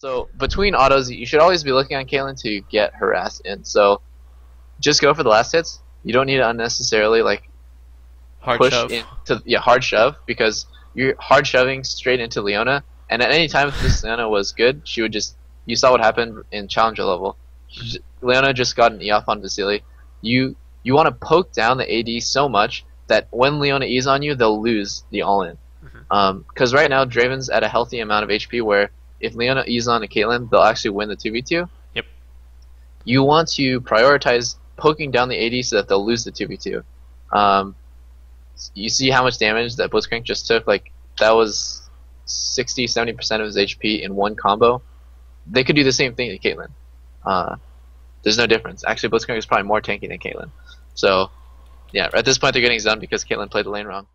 So between autos, you should always be looking on Caitlyn to get harassed in. So just go for the last hits. You don't need to unnecessarily like Hard push shove. into yeah hard shove because you're hard shoving straight into Leona. And at any time if this Leona was good, she would just you saw what happened in challenger level. She Leona just got an E off on Vasilii. You you want to poke down the AD so much that when Leona E's on you, they'll lose the all in. Mm-hmm. Um, because right now Draven's at a healthy amount of HP where if Leona on a Caitlyn, they'll actually win the two v two. Yep. You want to prioritize poking down the AD so that they'll lose the two v two. Um, you see how much damage that Blitzcrank just took? Like that was 60, 70 percent of his HP in one combo. They could do the same thing to Caitlyn. Uh, there's no difference. Actually, Blitzcrank is probably more tanky than Caitlyn. So, yeah, at this point they're getting zoned because Caitlyn played the lane wrong.